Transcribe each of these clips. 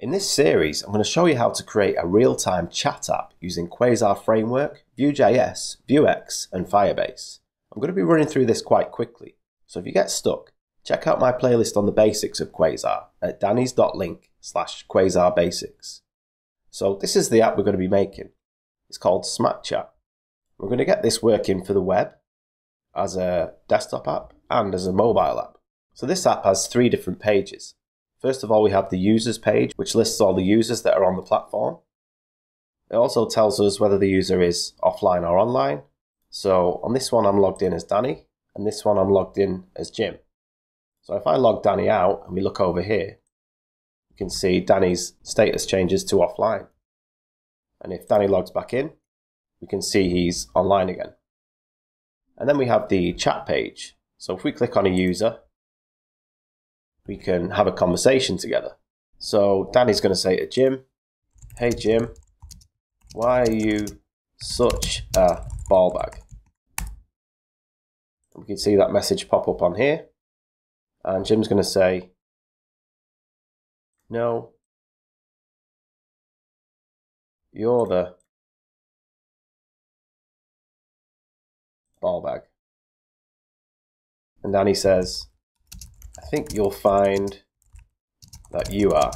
In this series, I'm going to show you how to create a real-time chat app using Quasar Framework, Vue.js, Vuex, and Firebase. I'm going to be running through this quite quickly, so if you get stuck, check out my playlist on the basics of Quasar at dannys.link slash Quasar Basics. So this is the app we're going to be making. It's called SmackChat. We're going to get this working for the web, as a desktop app, and as a mobile app. So this app has three different pages. First of all, we have the users page, which lists all the users that are on the platform. It also tells us whether the user is offline or online. So on this one, I'm logged in as Danny, and this one I'm logged in as Jim. So if I log Danny out and we look over here, you can see Danny's status changes to offline. And if Danny logs back in, we can see he's online again. And then we have the chat page. So if we click on a user, we can have a conversation together. So Danny's going to say to Jim, Hey Jim, why are you such a ball bag? We can see that message pop up on here. And Jim's going to say, No, you're the ball bag. And Danny says, I think you'll find that you are.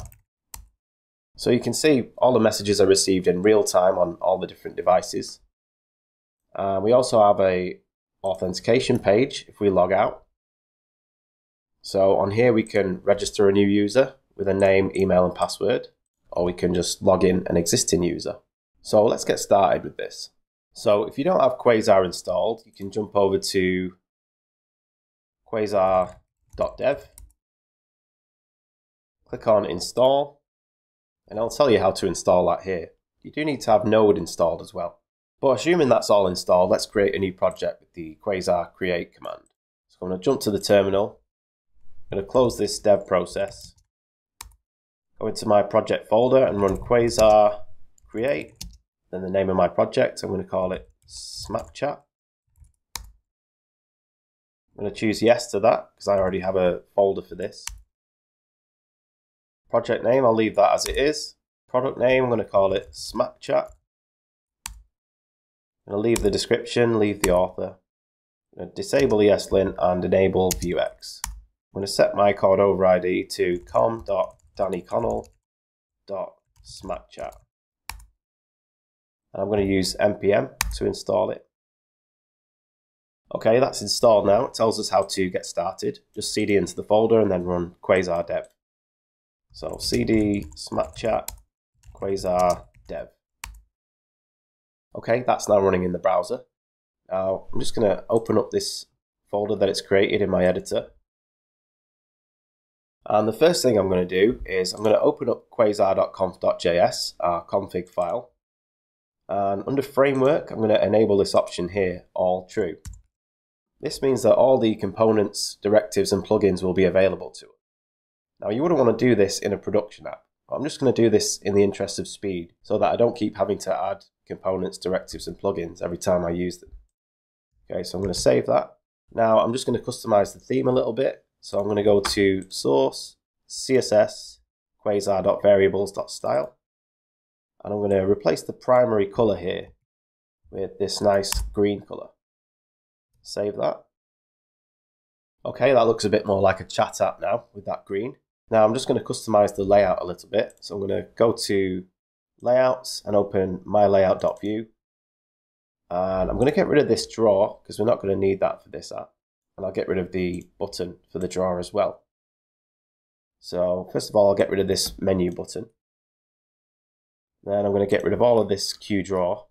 So you can see all the messages are received in real time on all the different devices. Uh, we also have a authentication page if we log out. So on here we can register a new user with a name, email and password, or we can just log in an existing user. So let's get started with this. So if you don't have Quasar installed, you can jump over to Quasar .dev. Click on install and I'll tell you how to install that here. You do need to have Node installed as well. But assuming that's all installed, let's create a new project with the Quasar create command. So I'm going to jump to the terminal. I'm going to close this dev process. Go into my project folder and run Quasar create. Then the name of my project, I'm going to call it SmackChat. I'm going to choose yes to that because I already have a folder for this. Project name, I'll leave that as it is. Product name, I'm going to call it SmackChat. I'm going to leave the description, leave the author. Disable ESLint and enable Vuex. I'm going to set my Cordova ID to com.dannyconnell.smackchat. And I'm going to use npm to install it. Okay, that's installed now. It tells us how to get started. Just cd into the folder and then run quasar dev. So cd smackchat quasar dev. Okay, that's now running in the browser. Now I'm just going to open up this folder that it's created in my editor. And the first thing I'm going to do is I'm going to open up quasar.conf.js, our config file. And under framework, I'm going to enable this option here, all true. This means that all the components, directives, and plugins will be available to us. Now, you wouldn't want to do this in a production app. I'm just going to do this in the interest of speed so that I don't keep having to add components, directives, and plugins every time I use them. Okay, so I'm going to save that. Now, I'm just going to customize the theme a little bit. So I'm going to go to source, CSS, quasar.variables.style. And I'm going to replace the primary color here with this nice green color. Save that. Okay, that looks a bit more like a chat app now with that green. Now I'm just going to customize the layout a little bit. So I'm going to go to layouts and open my layout.vue. And I'm going to get rid of this draw because we're not going to need that for this app. And I'll get rid of the button for the drawer as well. So first of all, I'll get rid of this menu button. Then I'm going to get rid of all of this Q drawer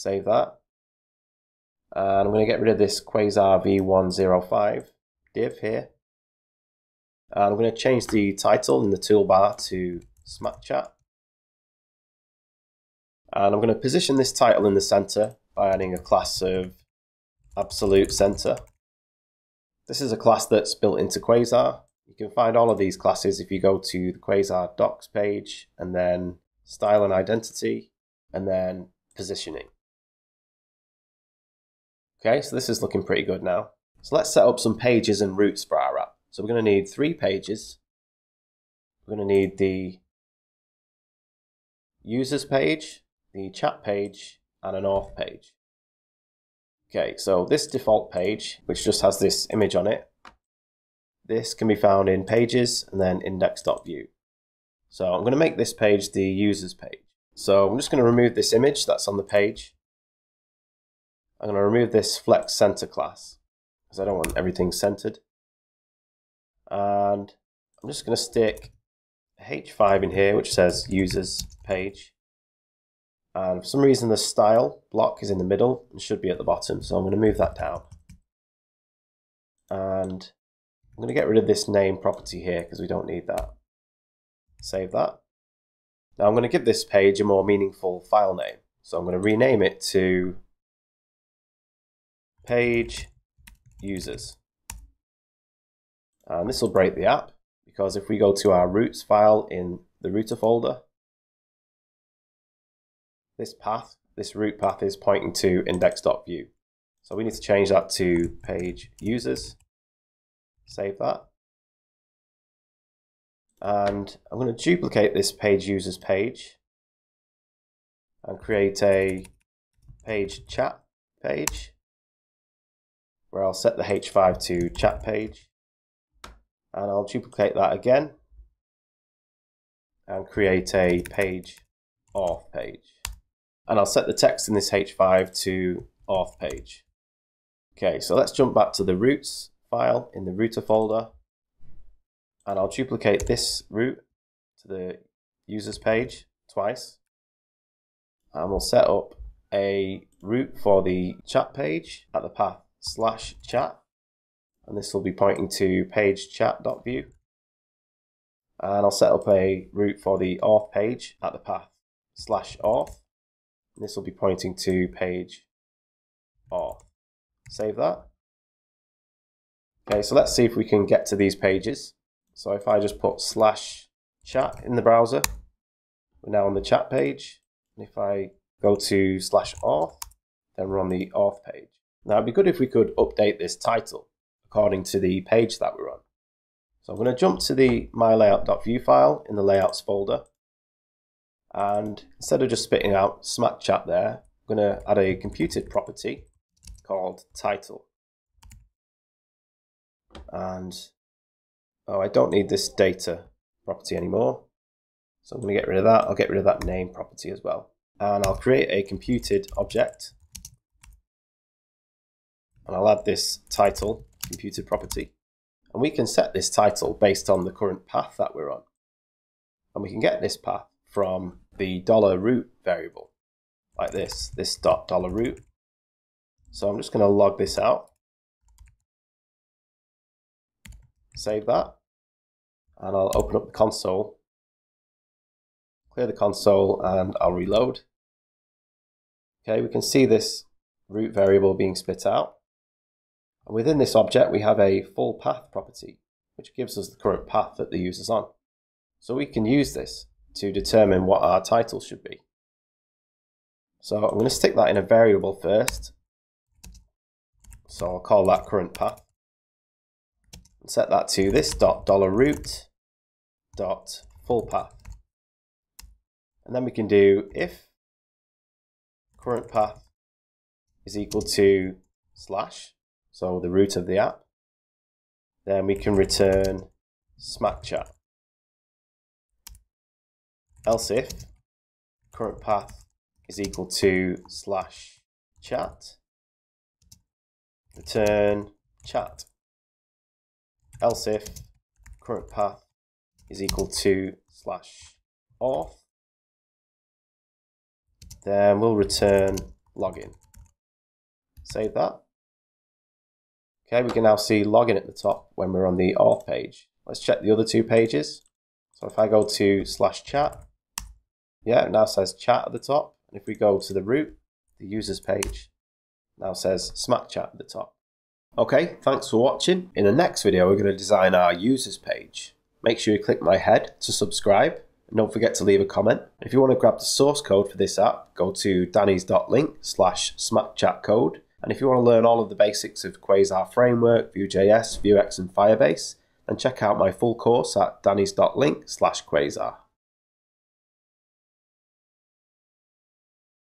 Save that. And I'm going to get rid of this Quasar V105 div here. And I'm going to change the title in the toolbar to SmackChat. And I'm going to position this title in the center by adding a class of absolute center. This is a class that's built into Quasar. You can find all of these classes if you go to the Quasar docs page and then style and identity and then positioning. Okay, so this is looking pretty good now. So let's set up some pages and routes for our app. So we're going to need three pages. We're going to need the users page, the chat page, and an auth page. Okay, so this default page, which just has this image on it, this can be found in pages and then index.vue. So I'm going to make this page the users page. So I'm just going to remove this image that's on the page. I'm going to remove this flex center class because I don't want everything centered. And I'm just going to stick H5 in here, which says users page. And for some reason, the style block is in the middle and should be at the bottom. So I'm going to move that down. And I'm going to get rid of this name property here because we don't need that. Save that. Now I'm going to give this page a more meaningful file name. So I'm going to rename it to page users. And this will break the app because if we go to our routes file in the router folder, this path, this root path is pointing to index.vue. So we need to change that to page users. Save that. And I'm going to duplicate this page users page and create a page chat page where I'll set the H5 to chat page and I'll duplicate that again and create a page auth page. And I'll set the text in this H5 to auth page. Okay, so let's jump back to the routes file in the router folder and I'll duplicate this route to the users page twice. And we'll set up a route for the chat page at the path slash chat and this will be pointing to page chat.vue and I'll set up a route for the auth page at the path slash auth And this will be pointing to page auth. Save that. Okay, so let's see if we can get to these pages. So if I just put slash chat in the browser, we're now on the chat page. And if I go to slash auth, then we're on the auth page. Now it'd be good if we could update this title according to the page that we're on. So I'm going to jump to the mylayout.vue file in the layouts folder. And instead of just spitting out smack chat there, I'm going to add a computed property called title. And oh, I don't need this data property anymore. So I'm going to get rid of that. I'll get rid of that name property as well. And I'll create a computed object. And I'll add this title, computed property. And we can set this title based on the current path that we're on. And we can get this path from the dollar route variable like this, this dot dollar route. So I'm just going to log this out, save that, and I'll open up the console, clear the console, and I'll reload. Okay, we can see this route variable being spit out. And within this object, we have a full path property, which gives us the current path that the user's on. So we can use this to determine what our title should be. So I'm going to stick that in a variable first. So I'll call that current path. And set that to this dot dollar route dot full path. And then we can do if current path is equal to slash, so the root of the app, then we can return smack chat else if current path is equal to slash chat, return chat. Else if current path is equal to slash auth, then we'll return login. Save that. Okay, we can now see login at the top when we're on the auth page. Let's check the other two pages. So if I go to slash chat, yeah, it now says chat at the top. And if we go to the root, the users page now says Smack Chat at the top. Okay, thanks for watching. In the next video, we're going to design our users page. Make sure you click my head to subscribe. And don't forget to leave a comment. If you want to grab the source code for this app, go to dannys.link slash smackchatcode. And if you want to learn all of the basics of Quasar Framework, Vue.js, Vuex and Firebase, and check out my full course at dannys.link slash quasar.